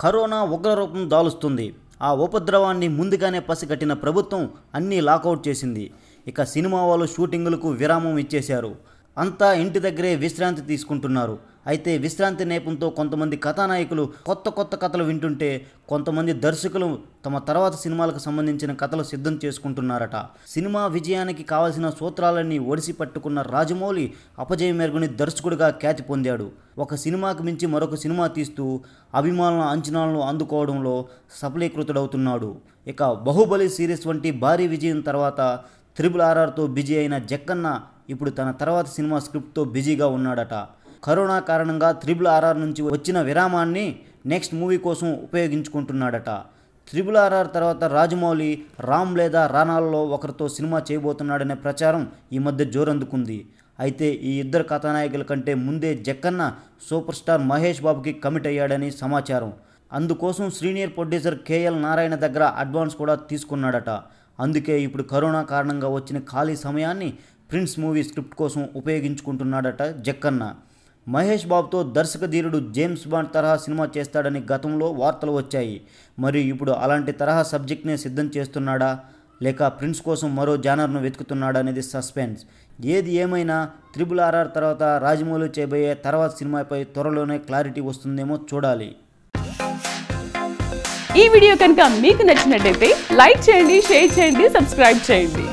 Corona ఉగ్రరూపం దాలుస్తుంది. ఆ ఉపద్రవాన్ని ముందుగానే పసిగట్టిన ప్రభుత్వం అన్నీ లాకౌట్ చేసింది. ఇక సినిమా వాళ్ళు షూటింగులకు విరామం ఇచ్చేశారు. అంతా ఇంటి దగ్గరే విశ్రాంతి తీసుకుంటున్నారు. అయితే విశ్రాంతి నేపంతో కొంతమంది కథానాయకులు కొత్త కొత్త కథలు వింటుంటే కొంతమంది దర్శకులు తమ తర్వాత సినిమాలకు సంబంధించిన కథలు సిద్ధం చేసుకుంటున్నారట. సినిమా విజయానికి కావలసిన సూత్రాలన్నీ ఒడిసి పట్టుకున్న రాజమౌళి అపజయ మెరుగుని దర్శకుడిగా ఖ్యాతి పొందాడు. ఒక సినిమాకు మించి మరొక సినిమా తీస్తూ అభిమానుల అంచనాలను అందుకోవడంలో సఫలీకృతుడవుతున్నాడు. ఇక బాహుబలి సిరీస్ వంటి భారీ విజయం తర్వాత త్రిబుల్ ఆర్ఆర్తో బిజీ అయిన జక్కన్న ఇప్పుడు తన తర్వాత సినిమా స్క్రిప్ట్తో బిజీగా ఉన్నాడట. కరోనా కారణంగా త్రిబుల్ ఆర్ఆర్ నుంచి వచ్చిన విరామాన్ని నెక్స్ట్ మూవీ కోసం ఉపయోగించుకుంటున్నాడట. త్రిబుల్ ఆర్ఆర్ తర్వాత రాజమౌళి రామ్ లేదా రానాల్లో ఒకరితో సినిమా చేయబోతున్నాడనే ప్రచారం ఈ మధ్య జోరందుకుంది. అయితే ఈ ఇద్దరు కథానాయకుల కంటే ముందే జక్కన్న సూపర్ స్టార్ మహేష్ బాబుకి కమిట్ అయ్యాడని సమాచారం. అందుకోసం సీనియర్ ప్రొడ్యూసర్ కేఎల్ నారాయణ దగ్గర అడ్వాన్స్ కూడా తీసుకున్నాడట. అందుకే ఇప్పుడు కరోనా కారణంగా వచ్చిన ఖాళీ సమయాన్ని ప్రిన్స్ మూవీ స్క్రిప్ట్ కోసం ఉపయోగించుకుంటున్నాడట జక్కన్న. మహేష్ బాబుతో దర్శకధీరుడు జేమ్స్ బాండ్ తరహా సినిమా చేస్తాడని గతంలో వార్తలు వచ్చాయి. మరి ఇప్పుడు అలాంటి తరహా సబ్జెక్ట్నే సిద్ధం చేస్తున్నాడా? లేక ప్రిన్స్ కోసం మరో జానర్ను వెతుకుతున్నాడా అనేది సస్పెన్స్. ఏది ఏమైనా త్రిబుల్ ఆర్ఆర్ తర్వాత రాజమౌళి చేయబోయే తర్వాత సినిమాపై త్వరలోనే క్లారిటీ వస్తుందేమో చూడాలి. ఈ వీడియో కనుక మీకు నచ్చినట్టయితే లైక్ చేయండి షేర్ చేయండి సబ్స్క్రైబ్ చేయండి.